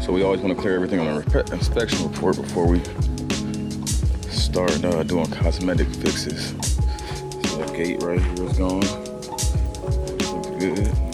So we always want to clear everything on the inspection report before we start uh, doing cosmetic fixes. So the gate right here is gone. Looks good.